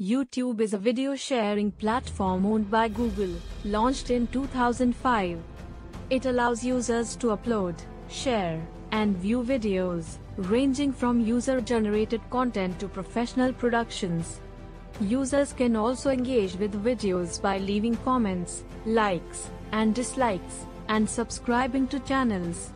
YouTube is a video sharing platform owned by Google, launched in 2005. It allows users to upload, share, and view videos, ranging from user generated content to professional productions. Users can also engage with videos by leaving comments, likes, and dislikes, and subscribing to channels.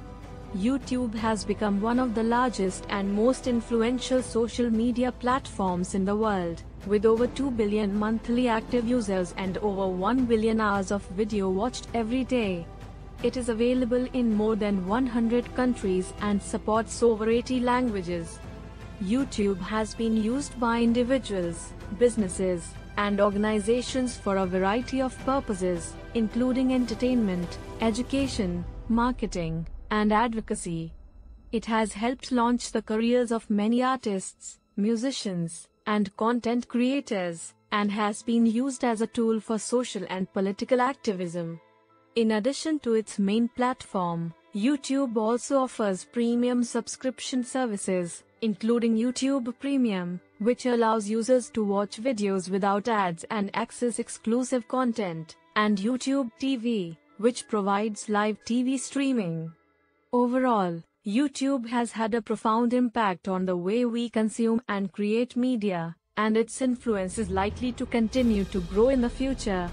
YouTube has become one of the largest and most influential social media platforms in the world, with over 2 billion monthly active users and over 1 billion hours of video watched every day. It is available in more than 100 countries and supports over 80 languages. YouTube has been used by individuals, businesses, and organizations for a variety of purposes, including entertainment, education, marketing, and advocacy. It has helped launch the careers of many artists, musicians, and content creators, and has been used as a tool for social and political activism. In addition to its main platform, YouTube also offers premium subscription services, including YouTube Premium, which allows users to watch videos without ads and access exclusive content, and YouTube TV, which provides live TV streaming. Overall, YouTube has had a profound impact on the way we consume and create media, and its influence is likely to continue to grow in the future.